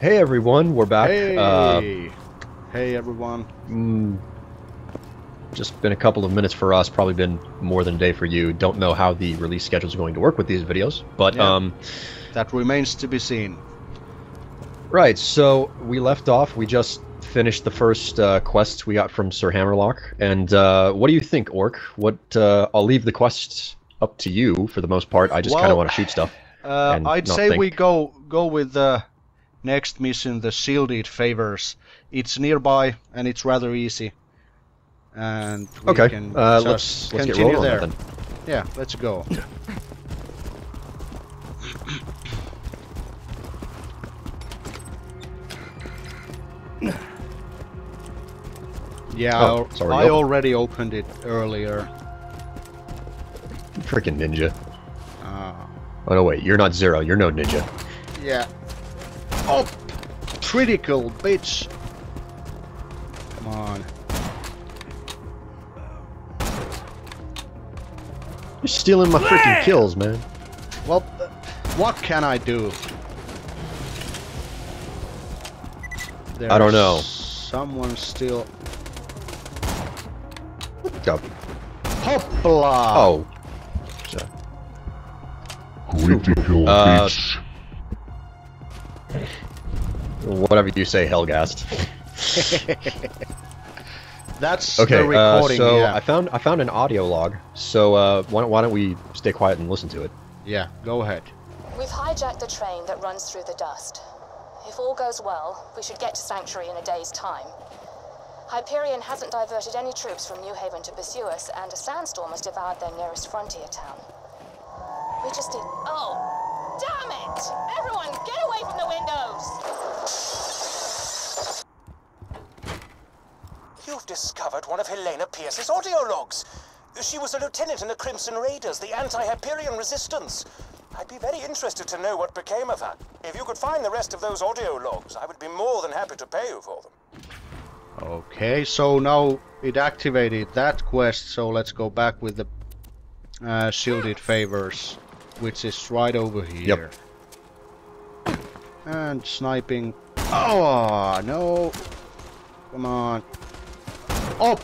Hey everyone, we're back. Hey, Uh, hey everyone. mm, just been a couple of minutes for us, probably been more than a day for you. Don't know how the release schedule is going to work with these videos, but Yeah. um, That remains to be seen. right. So we left off. We just finished the first uh, quests we got from Sir Hammerlock, and uh, what do you think, Orc? What? Uh, I'll leave the quests up to you for the most part. I just kind of want to shoot stuff. Uh, I'd say think. we go go with the next mission, the Shielded Favors. It's nearby and it's rather easy. And we Okay, can uh, just let's let's get continue rolling there. on that then. Yeah, let's go. Yeah, Oh, I- it's already I open. already opened it earlier. Freaking ninja. Uh, Oh no, wait, you're not zero. You're no ninja. yeah. Oh, critical, bitch. Come on. You're stealing my freaking kills, man. Well, what can I do? I don't know. Someone still. Go. Hoppla! Oh. Critical Uh, hits. Whatever you say, Helgast. That's Okay, the uh, so yeah. I found I found an audio log. So uh, why don't why don't we stay quiet and listen to it? yeah, go ahead. We've hijacked the train that runs through the dust. If all goes well, we should get to Sanctuary in a day's time. Hyperion hasn't diverted any troops from New Haven to pursue us, and a sandstorm has devoured their nearest frontier town. We just need. Oh! Damn it! Everyone, get away from the windows! You've discovered one of Helena Pierce's audio logs. She was a lieutenant in the Crimson Raiders, the anti-Hyperion resistance. I'd be very interested to know what became of her. If you could find the rest of those audio logs, I would be more than happy to pay you for them. Okay, so now it activated that quest, so let's go back with the uh, shielded favors, which is right over here. Yep. And sniping. Oh no! Come on! Oh!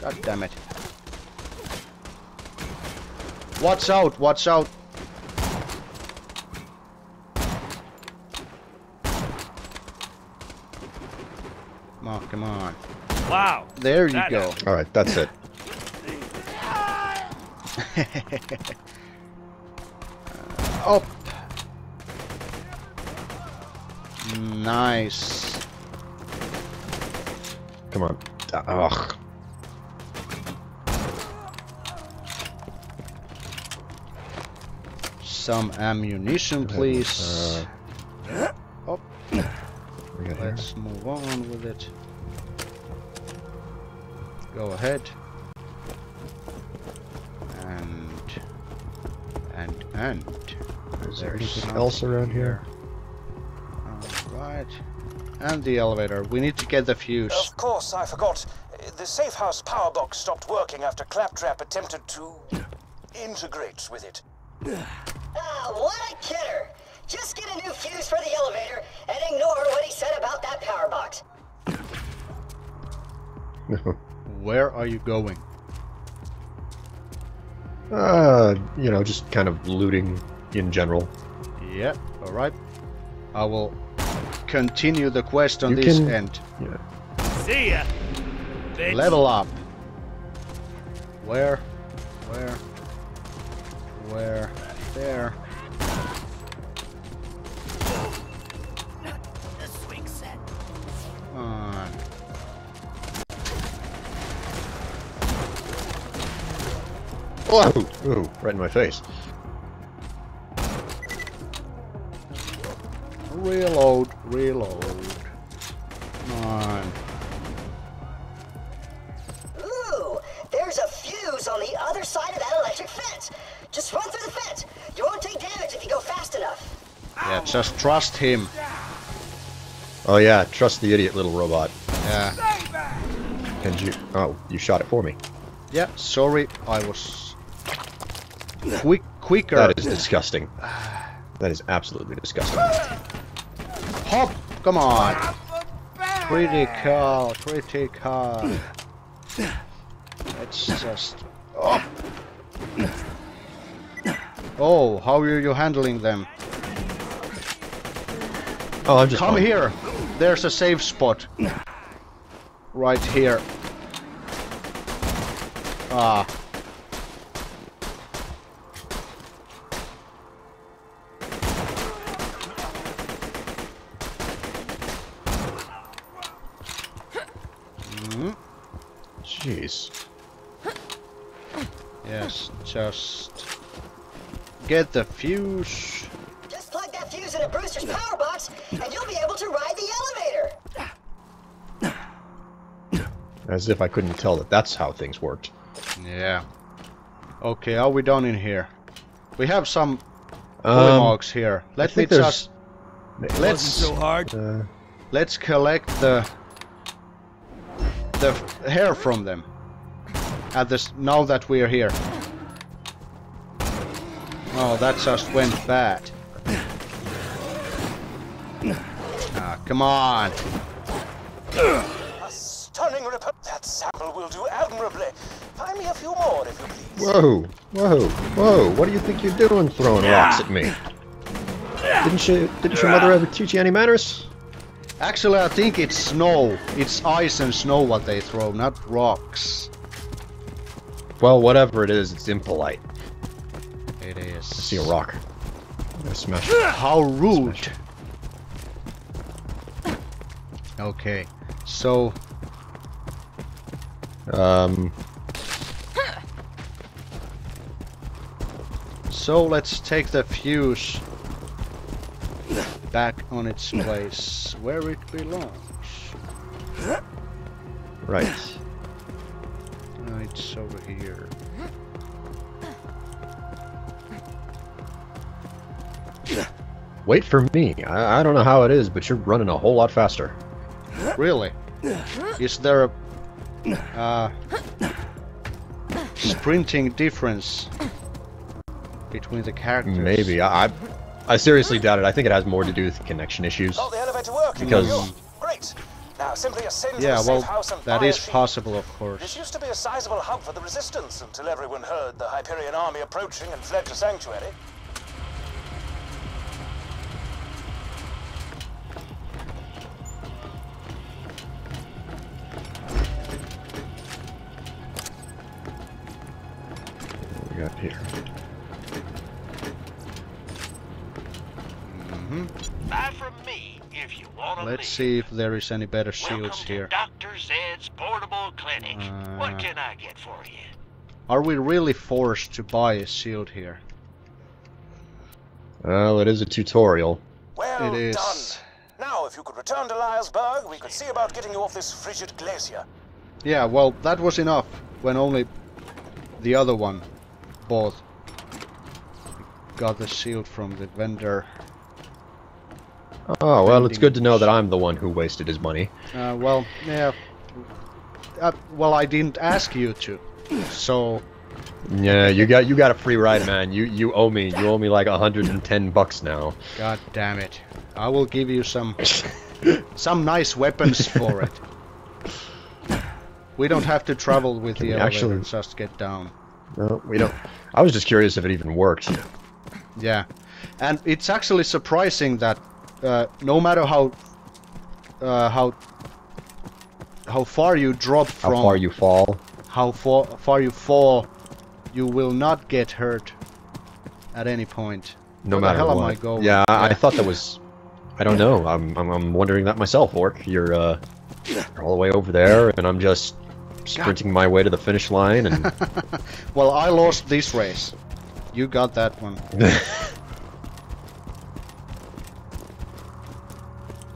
God damn it! Watch out! Watch out! Come on! Come on! Wow. There you go. All right, that's it. Up. Nice. Come on. Ugh. Some ammunition, please. Uh, Up. we got here. Let's move on with it. Go ahead. And and and. Is there anything else around here? Alright. And the elevator. We need to get the fuse. Of course, I forgot. Uh, The safe house power box stopped working after Claptrap attempted to integrate with it. Ah, what a kidder! Just get a new fuse for the elevator and ignore what he said about that power box. Where are you going? uh, you know, just kind of looting in general. Yeah, alright. I will continue the quest on You this can- end. Yeah. See ya. Bitch. Level up. Where? Where? Where? There. The swing set. Come on. Oh, ooh, right in my face. Reload, reload. Come on. Ooh, there's a fuse on the other side of that electric fence. Just run through the fence. You won't take damage if you go fast enough. Yeah, just trust him. Oh yeah, trust the idiot little robot. Yeah. And you? Oh, you shot it for me. Yeah, sorry, I was quick, quicker. That is disgusting. That is absolutely disgusting. Hop! Come on! Pretty Critical, critical. Let's just... Oh. oh, how are you handling them? Oh, I'm just Come fine. here! There's a safe spot. Right here. Ah. Jeez. Yes, just get the fuse. Just plug that fuse in a Brewster's power box, and you'll be able to ride the elevator. As if I couldn't tell that that's how things worked. Yeah. Okay, are we done in here? We have some Um, polymogs here. Let me just let's so hard. Uh, let's collect the the hair from them. At this now that we are here. Oh, that just went bad. Ah, come on. A stunning report. That sample will do admirably. Find me a few more, if you please. whoa, whoa, whoa! What do you think you're doing, throwing rocks at me? Didn't you? Didn't your mother ever teach you any manners? Actually, I think it's snow. It's ice and snow what they throw, not rocks. Well, whatever it is, it's impolite. It is. I See a rock. I'm gonna smash it. How rude. Okay, so Um, so let's take the fuse back on its place where it belongs. right. No, it's over here. Wait for me. I, I don't know how it is, but you're running a whole lot faster. Really? Is there a uh, sprinting difference between the characters? Maybe. I, I, I seriously doubt it. I think it has more to do with connection issues. Oh, the elevator working. Because- Great. Now simply ascend to Yeah, the safe well, house and that fire sheet. possible, of course. This used to be a sizable hub for the resistance until everyone heard the Hyperion army approaching and fled to Sanctuary. Let's see if there is any better Welcome shields to here. Dr. Zed's portable clinic. Uh, what can I get for you? Are we really forced to buy a shield here? Well, it is a tutorial. Well It is. done. Now, if you could return to Liar's Berg, we could see about getting you off this frigid glacier. Yeah, well, that was enough when only the other one bought got the shield from the vendor. Oh, well, it's good to know that I'm the one who wasted his money. Uh, well, yeah. Uh, well, I didn't ask you to, so Yeah, you got you got a free ride, man. You you owe me. You owe me like 110 bucks now. god damn it. I will give you some some nice weapons for it. We don't have to travel with Can the elevator, actually- just get down. No, we don't. I was just curious if it even worked. Yeah, and it's actually surprising that uh, no matter how uh, how how far you drop from How far you fall. how far far you fall, you will not get hurt at any point. No Where the matter hell am. I going? Yeah, I, I thought that was. I don't know. I'm, I'm I'm wondering that myself, Orc. You're uh, you're all the way over there, and I'm just sprinting my way to the finish line, and Well, I lost this race. You got that one.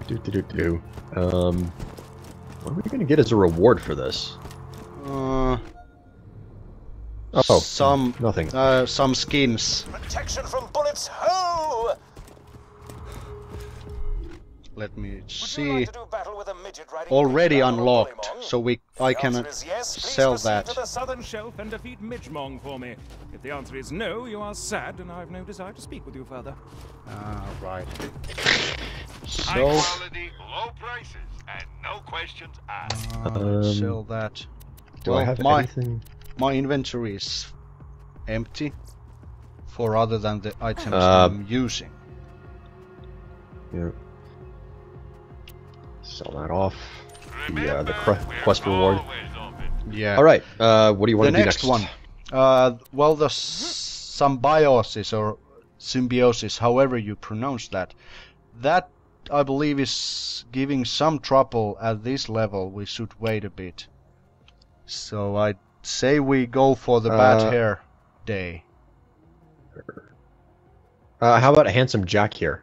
do do do do. Um, what are we gonna get as a reward for this? Uh, Oh, some nothing. uh, some skins. Protection from bullets, ho! Let me see. like to do battle with a midget riding Already unlocked, so we I can answer yes, sell that. to the southern shelf and defeat Midgemong for me. If the answer is no, you are sad, and I have no desire to speak with you further. Ah, right. High So, quality, low prices, and no questions asked. uh, Um, sell that. Do Well, I have my- anything? My inventory is empty for other than the items Uh, I'm using. Yeah. Sell that off. Remember, the cre- we're quest reward. open. Yeah. All right. Uh, what do you want the to do next next? one. Uh, well, the symbiosis or symbiosis, however you pronounce that, that I believe is giving some trouble at this level. We should wait a bit. So I say we go for the bad Uh, hair day. Uh, how about a handsome Jack here?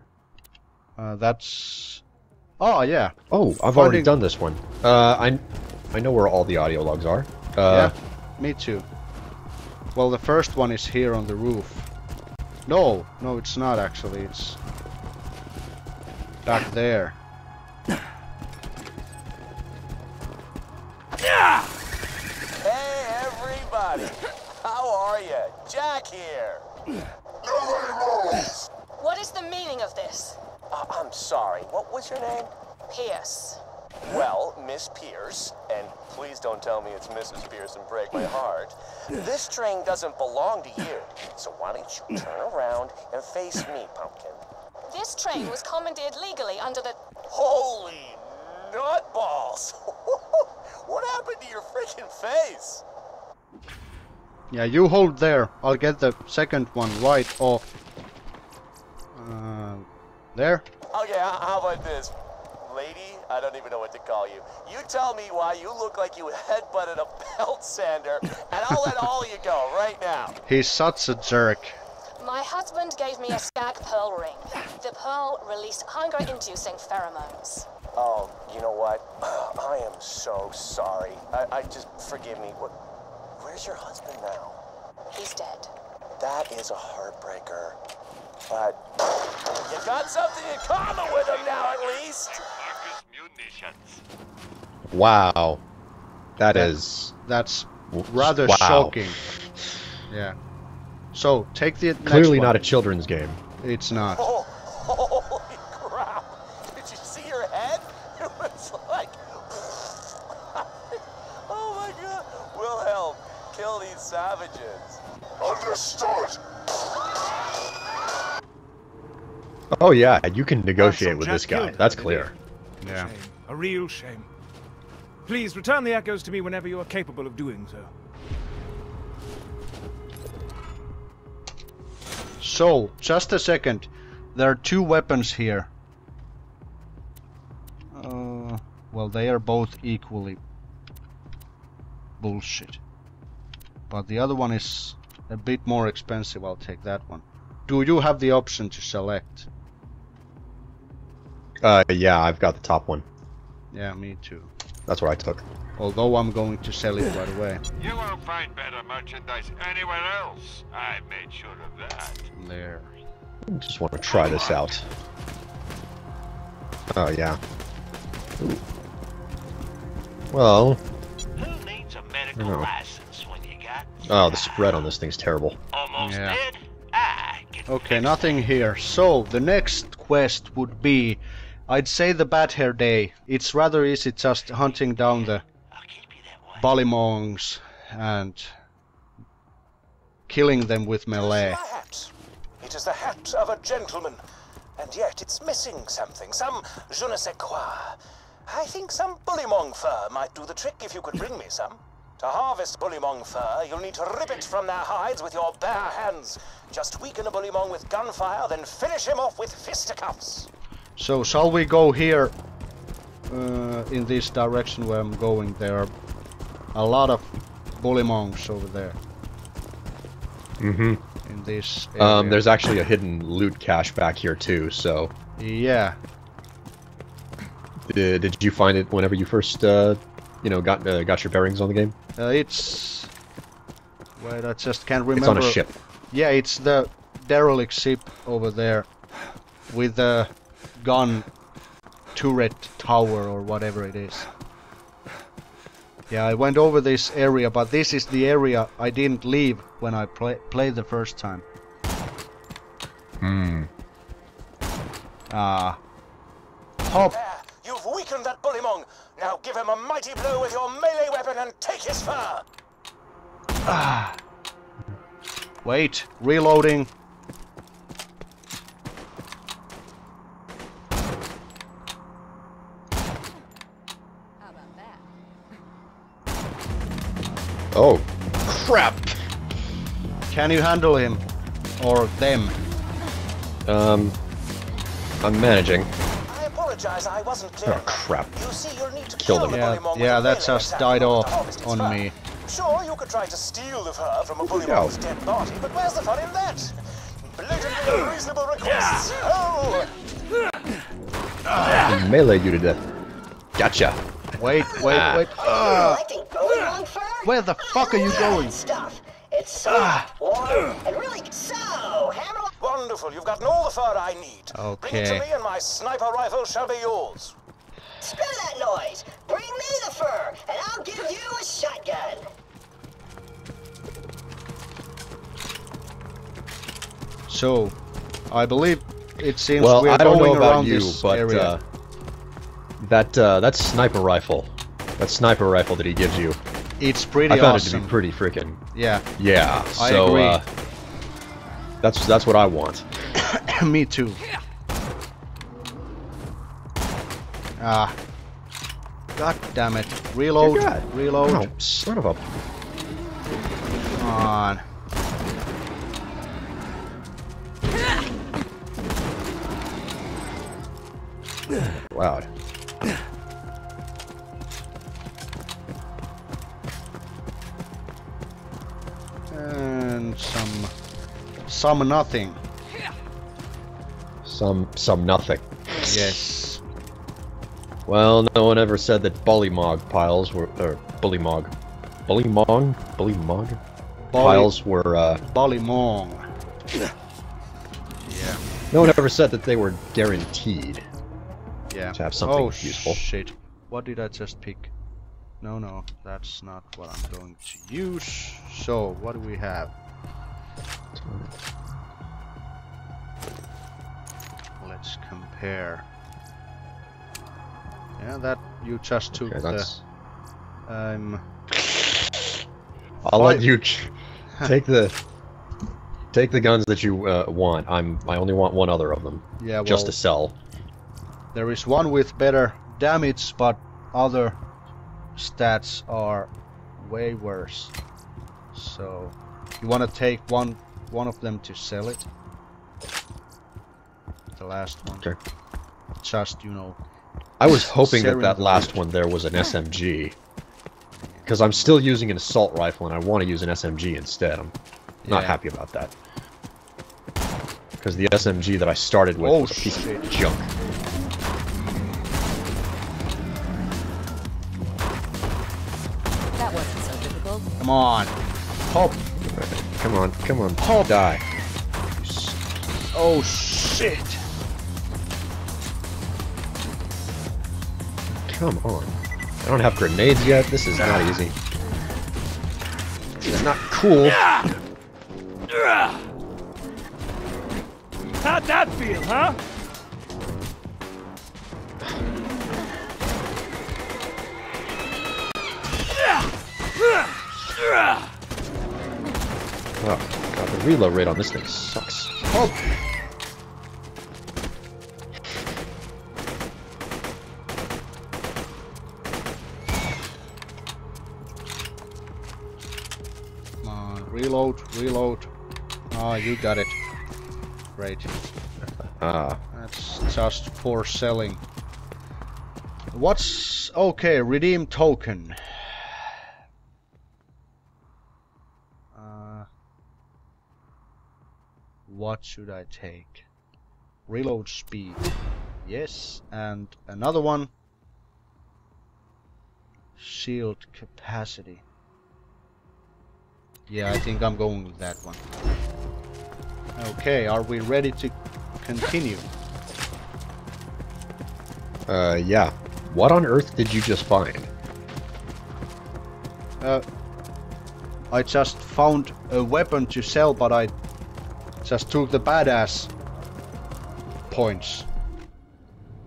Uh, that's. Oh yeah, Oh, I've already done this one. Uh, I, I know where all the audio logs are. Uh, yeah, me too. Well, the first one is here on the roof. No, no, it's not actually. It's back there. Hey, everybody! How are you? Jack here. What is the meaning of this? Uh, I'm sorry. What was your name? Pierce. Well, Miss Pierce, and please don't tell me it's Mrs. Pierce and break my heart. This train doesn't belong to you. So why don't you turn around and face me, Pumpkin? This train was commandeered legally under the. Holy nutballs! what happened to your freaking face? Yeah, you hold there. I'll get the second one right off. Uh, there. Okay, how about this? Lady, I don't even know what to call you. You tell me why you look like you headbutted a belt sander, and I'll let all you go right now. He's such a jerk. My husband gave me a skag pearl ring. The pearl released hunger-inducing pheromones. Oh, you know what? I am so sorry. I, I just forgive me. What? Where's your husband now? He's dead. That is a heartbreaker. But you got something in common with him now, at least. Wow. That That- is. That's rather wow. shocking. Yeah. So take the next Clearly one. not a children's game. It's not. Oh, holy crap! Did you see your head? It was like. oh my god! Wilhelm, kill these savages. Understood. Oh yeah, you can negotiate with this guy. That's clear. Yeah. A real shame. Please return the echoes to me whenever you are capable of doing so. So, just a second. There are two weapons here. Uh, well, they are both equally bullshit. But the other one is a bit more expensive. I'll take that one. Do you have the option to select? Uh, yeah, I've got the top one. Yeah, me too. That's what I took. Although I'm going to sell it right away. You won't find better merchandise anywhere else. I made sure of that. There. I Just want to try this out. Oh yeah. Ooh. Well, Who needs a medical No. license when you got oh the spread on this thing's terrible. almost Yeah. dead? I can Okay, nothing here. So, the next quest would be... I'd say the Bad Hair Day. It's rather easy just hunting down the. bullymongs and killing them with melee. It is the hat of a gentleman. And yet it's missing something. Some je ne sais quoi. I think some bullymong fur might do the trick if you could bring me some. To harvest bullymong fur, you'll need to rip it from their hides with your bare hands. Just weaken a bullymong with gunfire, then finish him off with fisticuffs. So shall we go here uh, in this direction where I'm going? There are a lot of bullymongs over there Mm-hmm. in this area. Um, there's actually a hidden loot cache back here too. So, Yeah, uh, did you find it whenever you first, uh, you know, got uh, got your bearings on the game? uh, it's... Wait, I just can't remember. It's on a ship. Yeah, it's the derelict ship over there with the gun turret tower or whatever it is. Yeah, I went over this area, but this is the area I didn't leave when I play, played the first time. Hmm. Ah, Hop. There, you've weakened that bullymong. Now give him a mighty blow with your melee weapon and take his fur. Ah. Wait, reloading. Oh, crap. Can you handle him? Or them? Um, I'm managing. I apologize, I wasn't clear. Oh, crap. You see, you'll need to Kill kill them. Yeah, bullymong yeah, with a that just died off to harvest its on fur. me. Sure, you could try to steal the fur from a go. bullymong's dead body, but where's the fun in that? Blatantly unreasonable requests. Oh! I melee you to death. Gotcha. Wait, wait, Ah. wait. Ah, Collecting bullymong fur? where the fuck are you going? Stuff. It's soft, warm, and really so. Hammer. Wonderful, you've gotten all the fur I need. Okay. Bring it to me and my sniper rifle shall be yours. Screw that noise. Bring me the fur, and I'll give you a shotgun. So, I believe it seems Well, we're I don't going know about around you, this but area. uh, that uh, that sniper rifle, that sniper rifle that he gives you, it's pretty I found it to be pretty freaking. Yeah, Yeah. I so agree. Uh, that's that's what I want. me too. Ah. God damn it. Reload, reload. Oh, son of a. Come on. Loud. And some... Some nothing. Some some nothing. Yes. Well, no one ever said that bully bullymog piles were or bully bullymog, bullymong, bullymog Bully, piles were. uh... Ballymong. No one ever said that they were guaranteed. Yeah. To have something oh, useful. shit. What did I just pick? No, no, that's not what I'm going to use. So, what do we have? Let's compare. Yeah, that you just took Okay, the. that's. Um, I'll let you ch- take the take the guns that you uh, want. I'm I only want one other of them, yeah, well, just to sell. there is one with better damage, but other stats are way worse. So, you want to take one one of them to sell it. The last one. Okay. Just you know. I was hoping that that last one there was an SMG. Because I'm still using an assault rifle and I want to use an SMG instead. I'm not Yeah. happy about that. Because the SMG that I started with Oh, was a piece shit. of junk. Difficult. Come on. Hop. Come on, come on, Hop. die. Oh shit. Come on. I don't have grenades yet. This is not easy. This is not cool. How'd that feel, huh? Oh, God, the reload rate on this thing sucks. Come reload, reload. Ah, you got it. Great. Ah, That's just for selling. What's okay? Redeem token. What should I take? Reload speed. Yes, and another one. Shield capacity. Yeah, I think I'm going with that one. Okay, are we ready to continue? uh, yeah. What on earth did you just find? Uh, I just found a weapon to sell, but I just took the badass points.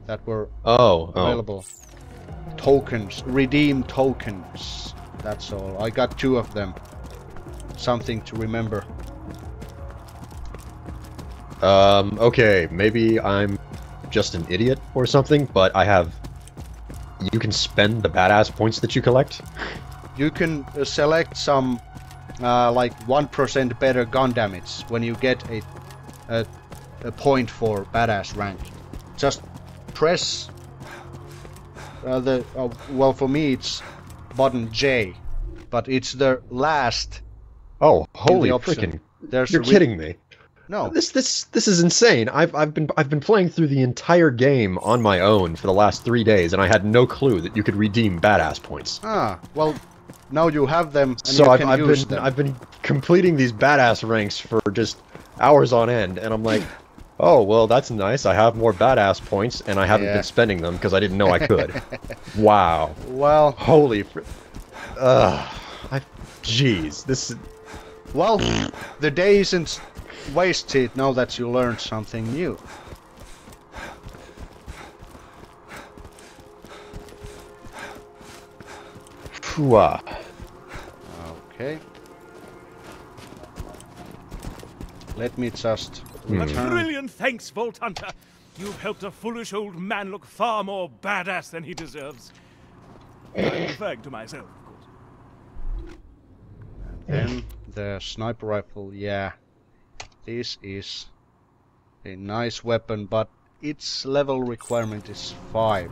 that were Oh, oh. available. Tokens, redeem tokens. That's all. I got two of them. Something to remember. Um, okay, maybe I'm just an idiot or something, but I have. You can spend the badass points that you collect. You can uh, select some, uh, like one percent better gun damage when you get a, a, a point for badass rank. Just press. Uh, the uh, well for me it's button J, but it's the last. Oh, holy the freaking! There's You're kidding me. No. This this this is insane. I've I've been I've been playing through the entire game on my own for the last three days, and I had no clue that you could redeem badass points. Ah, well, now you have them and so you I've, can I've use been them. I've been completing these badass ranks for just hours on end, and I'm like, oh well, that's nice. I have more badass points, and I haven't Yeah. been spending them because I didn't know I could. wow, Well, holy, fr- ugh, I, jeez, this is well, the day isn't wasted now that you learned something new. phew, uh, Okay. Let me just A return. brilliant thanks, Vault Hunter. You've helped a foolish old man look far more badass than he deserves. I'm referring to myself, of course. Then the sniper rifle, yeah. This is a nice weapon, but its level requirement is 5,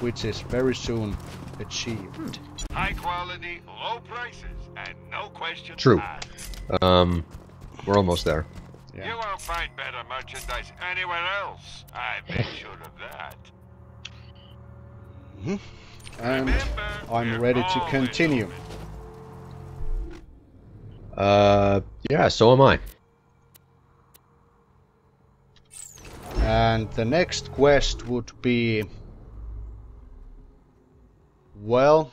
which is very soon achieved. Hmm. High quality, low prices, and no questions True. asked. um, we're almost there. Yeah. You won't find better merchandise anywhere else. I made sure of that. And Remember, I'm ready to continue. open. Uh, yeah, so am I. And the next quest would be. Well,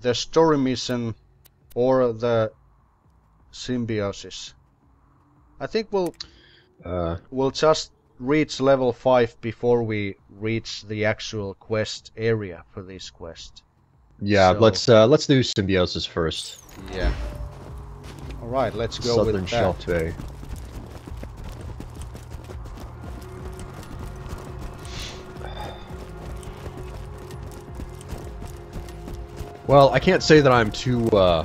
the story mission or the symbiosis. I think we'll Uh, we'll just reach level 5 before we reach the actual quest area for this quest. yeah, So- let's uh, let's do symbiosis first. Yeah. Alright, let's go Southern with that. Shelf Bay. Well, I can't say that I'm too, uh,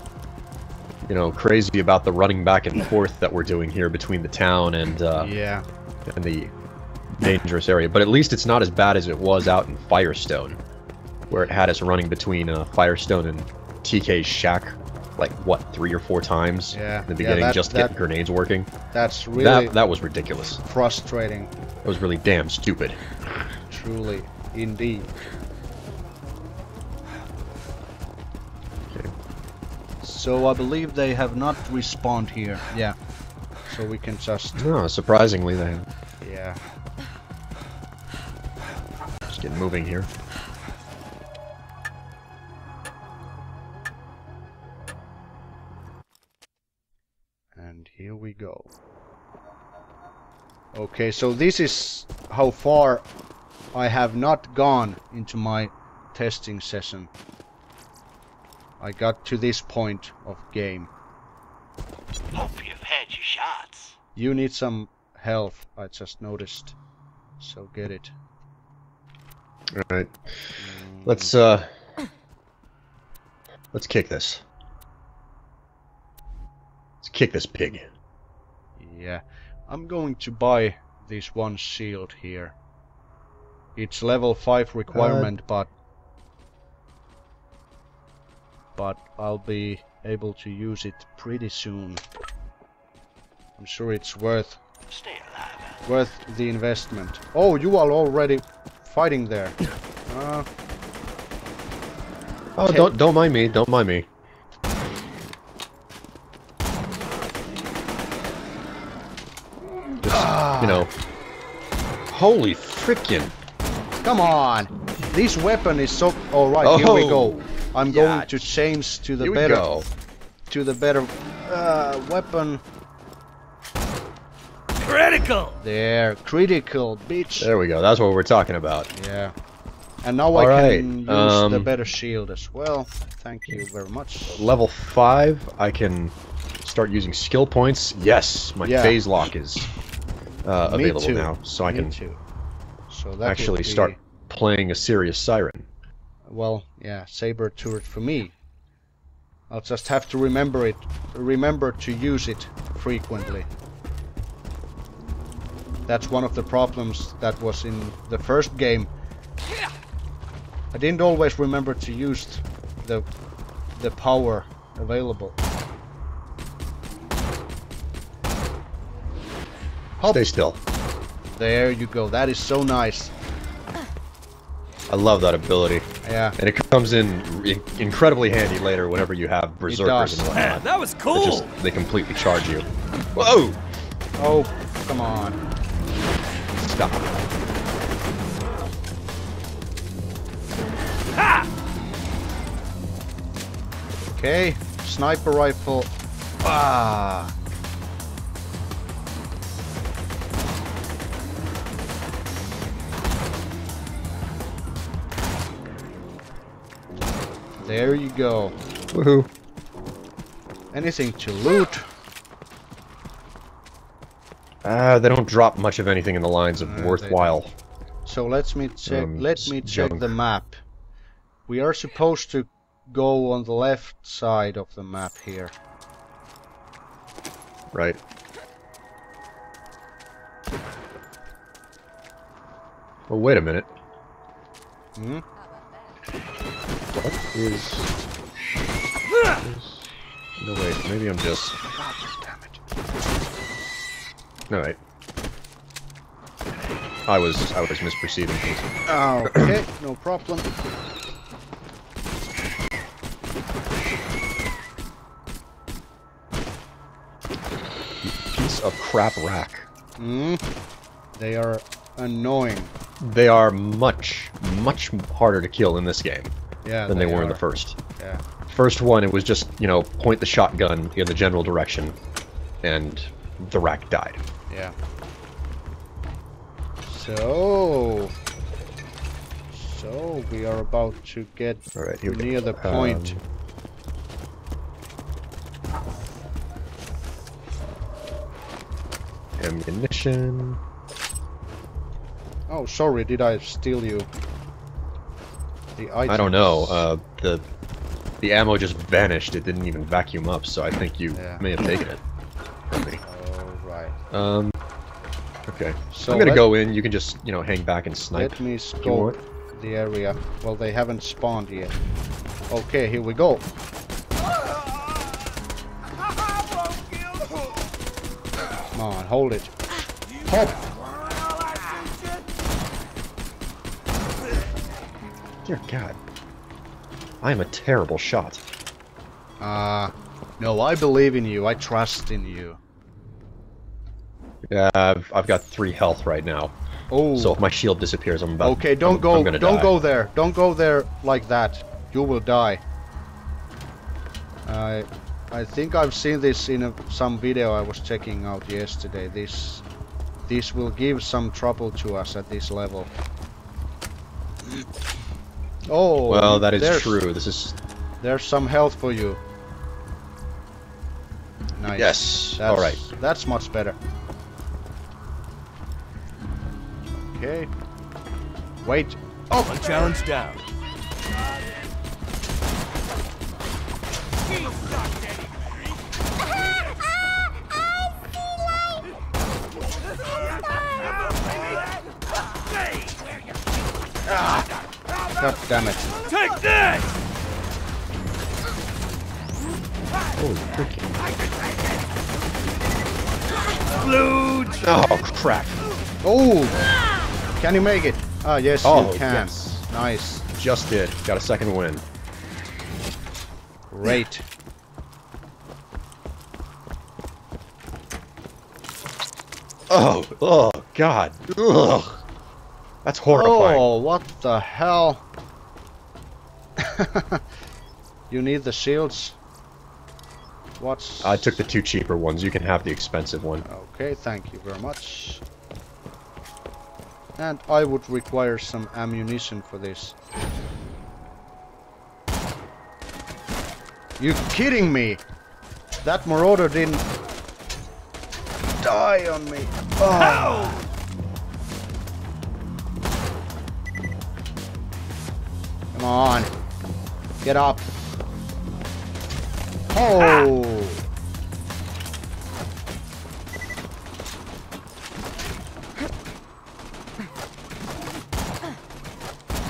you know, crazy about the running back and forth that we're doing here between the town and uh, Yeah. and the dangerous area. But at least it's not as bad as it was out in Firestone, where it had us running between uh, Firestone and TK's shack, like what three or four times Yeah, in the yeah, beginning, that- just to that- get grenades working. That's really That that was ridiculous. frustrating. That was really damn stupid. Truly. Indeed. So I believe they have not respawned here. Yeah. So we can just No, surprisingly, they yeah. just get moving here. And here we go. Okay, so this is how far I have not gone into my testing session. I got to this point of game. Hope you've had your shots. You need some health, I just noticed. So get it. All right, let's uh, let's kick this. Let's kick this pig. Yeah, I'm going to buy this one shield here. It's level 5 requirement, but but I'll be able to use it pretty soon. I'm sure it's worth Stay alive. worth the investment. Oh, you are already fighting there. Uh, Oh, Okay. don't don't mind me. Don't mind me. Just you know. Holy frickin'! come on! This weapon is so. All right, here we Oh, go. I'm yeah. going to change to the Here we better go. to the better uh, weapon. Critical! There, critical, bitch. There we go. That's what we're talking about. Yeah. And now All I right, can use the um, better shield as well. Thank you very much. Level five, I can start using skill points. Yes, my Yeah. phase lock is uh, available too. now, so I Me can too. So that actually be- start playing a serious siren. Well, yeah, saber turret for me. I'll just have to remember it, remember to use it frequently. That's one of the problems that was in the first game. I didn't always remember to use the the power available. Hop. Stay still. There you go. That is so nice. I love that ability, Yeah. and it comes in in- incredibly handy later whenever you have berserkers does. and Man, whatnot. that was cool! just they completely charge you. Whoa! Oh, come on. Stop. Ha! Okay, sniper rifle. Ah. There you go. Woohoo! Anything to loot? Ah, they don't drop much of anything in the lines of Uh, worthwhile. So let me check. Um, let me check junk. the map. We are supposed to go on the left side of the map here. Right. Well, wait a minute. Hmm? What is... is- No, wait. Maybe I'm just... No, wait. I was I was misperceiving things. Okay, no problem. Piece of crap rakk. Hmm. They are annoying. They are much, much harder to kill in this game Yeah. than they, were in the first. Yeah. First one, it was just, you know, point the shotgun in the general direction, and the rakk died. Yeah. So. So we are about to get right, near the point. Um, ammunition. Oh, sorry, did I steal you? The I don't know. Uh, the the ammo just vanished. It didn't even vacuum up, so I think you Yeah. may have taken it from me. Alright. Um. Okay. So I'm gonna let- go in. You can just, you know, hang back and snipe. Let me you scope the area. Well, they haven't spawned yet. Okay, here we go. Come on, hold it. Hop! Dear God. I am a terrible shot. Uh, no, I believe in you. I trust in you. Yeah, I've, I've got three health right now. Oh, So if my shield disappears, I'm about. okay, don't I'm- go, I'm don't die. go there. Don't go there like that. You will die. I, I think I've seen this in a, some video I was checking out yesterday. This, this will give some trouble to us at this level. Oh, Well, that is true. This is There's some health for you. Nice. yes. That's, All right. That's much better. Okay. Wait. Oh, One challenge down. God damn it. Take this! Holy freaking. Splooge! Oh crap! Oh! Can you make it? Ah, yes, Oh, you can. yes. Nice. Just did. Got a second win. Great. Oh, oh God. Ugh. That's horrifying. Oh, what the hell? you need the shields. What's... I took the two cheaper ones. You can have the expensive one. Okay, thank you very much. And I would require some ammunition for this. You kidding me? That marauder didn't die on me. Oh. Come on. Get up. Oh.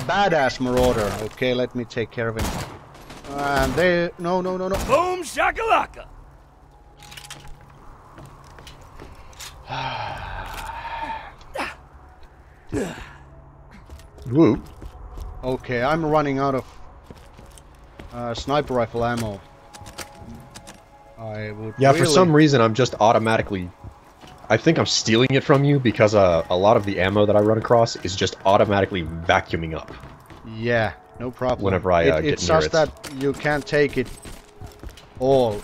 Badass marauder. Okay, let me take care of him. And they... No, no, no, no. Boom shakalaka! Whoop. Okay, I'm running out of uh, sniper rifle ammo. I would Yeah, for some reason I'm just automatically. I think I'm stealing it from you because uh, a lot of the ammo that I run across is just automatically vacuuming up. Yeah, no problem. Whenever I, uh, it, get It's near just it. that you can't take it all,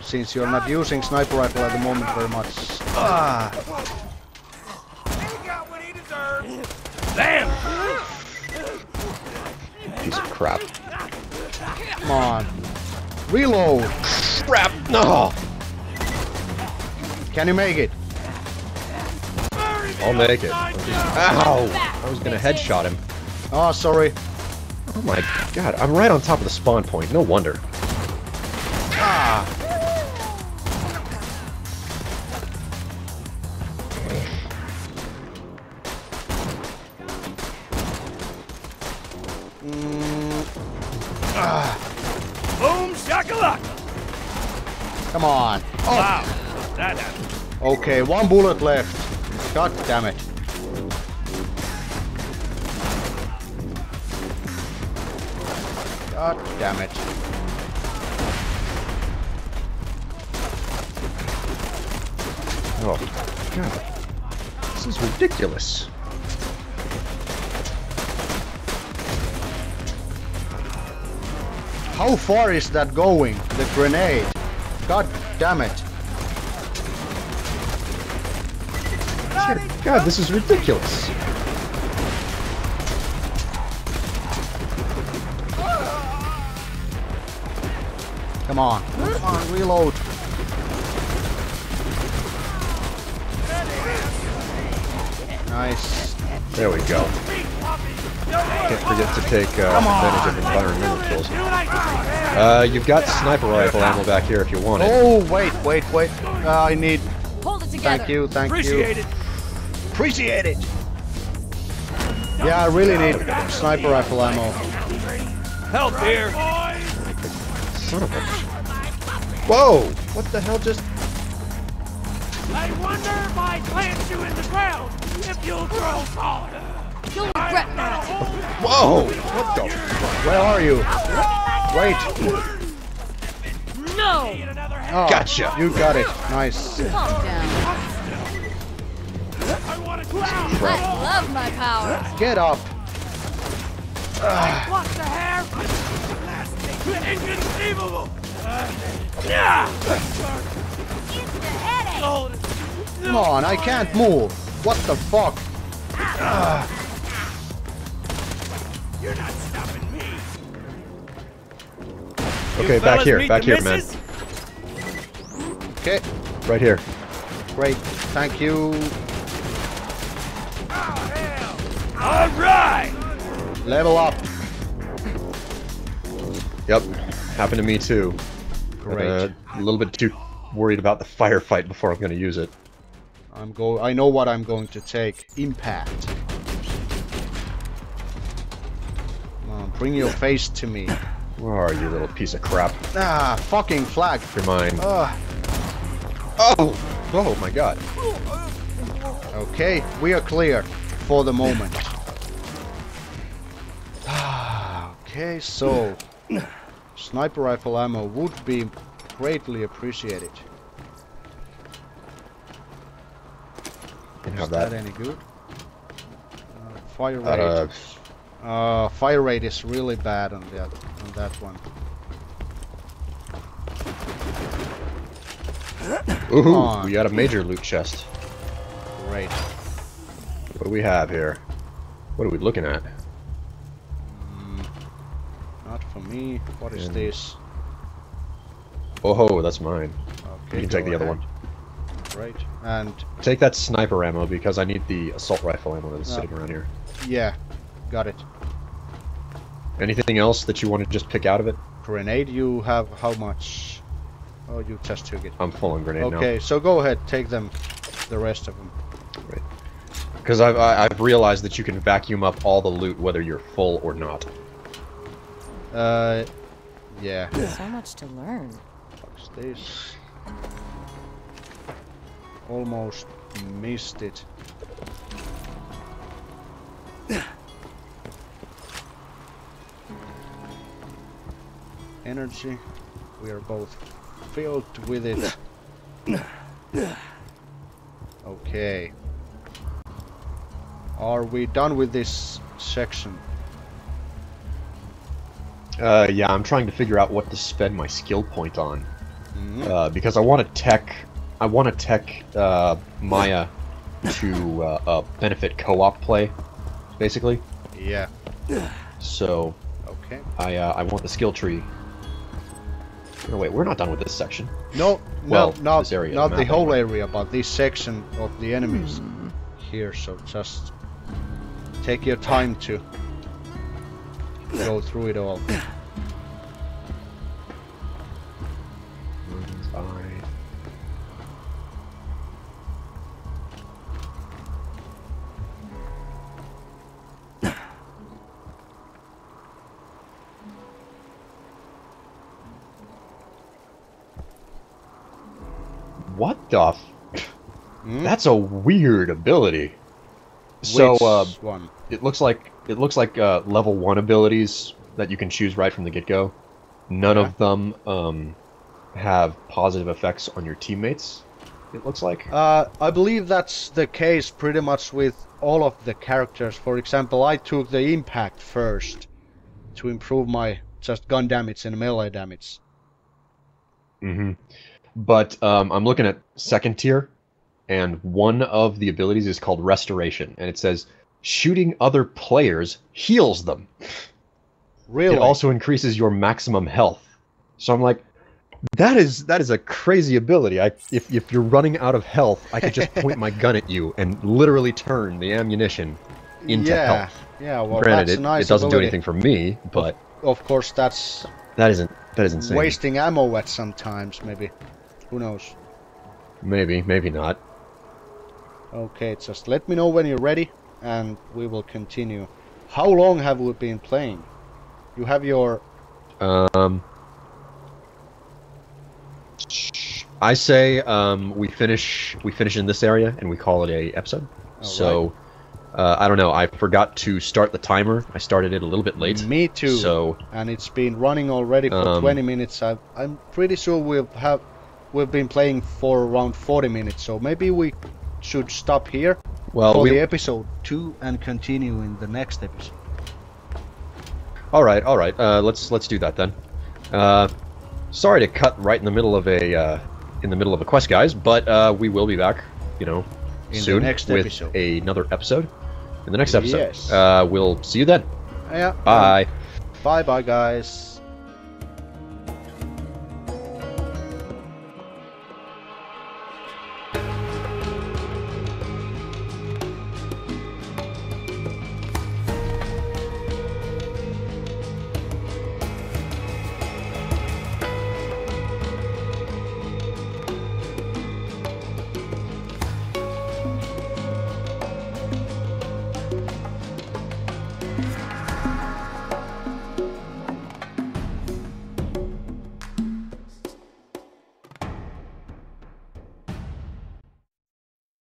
since you're not using sniper rifle at the moment very much. Ah, He got what he deserved! Damn! Piece of crap. Come on. Reload! Crap! No! Can you make it? I'll make it. Ow! I was gonna headshot him. Oh, sorry. Oh my god, I'm right on top of the spawn point. No wonder. Okay, one bullet left. God damn it. God damn it. Oh, god. This is ridiculous. How far is that going? The grenade. God damn it. God, this is ridiculous. Come on. Come on, reload. Nice. There we go. Can't forget to take uh, advantage of environmental tools. Uh, you've got sniper rifle ammo back here if you want it. Oh, wait, wait, wait. Uh, I need... Hold it together. Thank you, thank Appreciate you. it. Appreciate it. Yeah, I really need sniper rifle ammo. Help here. Son of a... Whoa! What the hell just... I wonder if I plant you in the ground if you'll grow taller. You'll regret that. Whoa! What the... Where are you? Wait. No. Oh, Gotcha. You got it. Nice. Calm down. I want to drown. I love my power. Get up. What the hair? Inconceivable. Yeah. Come on, I can't move. What the fuck? You're not stopping me. Okay, back here, back here, man. Okay, Right here. great. Thank you. All right. Level up. Yep. Happened to me too. Great. uh, a little bit too worried about the firefight before I'm gonna use it. I'm go. I know what I'm going to take. Impact. Come on, bring your face to me. Where are you, little piece of crap? Ah, fucking flag. You're mine. Ah, Oh! Oh my god. okay, we are clear for the moment. Okay, so sniper rifle ammo would be greatly appreciated. Is that that. any good? Uh, fire rate. That, uh, Uh, fire rate is really bad on that on that one. Ooh, on. we got a major loot chest. Great. What do we have here? What are we looking at? Me. What is And- this? Oh, ho, that's mine. Okay. You can take the other one. Right. And Take that sniper ammo because I need the assault rifle ammo that's Ah. sitting around here. yeah, got it. Anything else that you want to just pick out of it? Grenade. You have how much? Oh, you just took it. I'm full on grenade now. Okay, so go ahead, take them, the rest of them. Right. Because I've, I've realized that you can vacuum up all the loot whether you're full or not. Uh, yeah. So much to learn. What's this? Almost missed it. Energy. We are both filled with it. Okay. Are we done with this section? Uh, yeah, I'm trying to figure out what to spend my skill point on. Mhm. Uh, because I want to tech, I want to tech uh, Maya to uh, uh, benefit co-op play, basically. Yeah. So Okay. I uh, I want the skill tree. No, wait, we're not done with this section. No, Well, no, not, this area not the the whole anyway. area, but this section of the enemies here. So just take your time to go through it all. What the? F- Hmm? That's a weird ability. So Which uh, one? it looks like it looks like uh, level one abilities that you can choose right from the get go. None Yeah. of them um, have positive effects on your teammates. It looks like. Uh, I believe that's the case pretty much with all of the characters. For example, I took the impact first to improve my just gun damage and melee damage. hmm But um, I'm looking at second tier, and one of the abilities is called Restoration, and it says shooting other players heals them. Really? It also increases your maximum health. So I'm like, that is that is a crazy ability. I if if you're running out of health, I could just point my gun at you and literally turn the ammunition into yeah, health. yeah. Well, Granted, that's it, nice it doesn't do anything for me, but Of course, that's that isn't that is insane. wasting ammo at sometimes. Maybe, who knows? Maybe, maybe not. Okay, just let me know when you're ready, and we will continue. How long have we been playing? You have your Um, I say um, we finish we finish in this area and we call it a episode. so uh, I don't know. I forgot to start the timer. I started it a little bit late. Me too. So and it's been running already for Um, 20 minutes. I, I'm pretty sure we've have we've been playing for around 40 minutes. So maybe we should stop here well, for we, the episode two and continue in the next episode. all right, all right. Uh, let's let's do that then. Uh, sorry to cut right in the middle of a uh, in the middle of a quest, guys, but uh, we will be back. You know, In the soon next with episode. another episode. In the next episode, Yes. uh, we'll see you then. Yeah. Bye. Bye bye guys.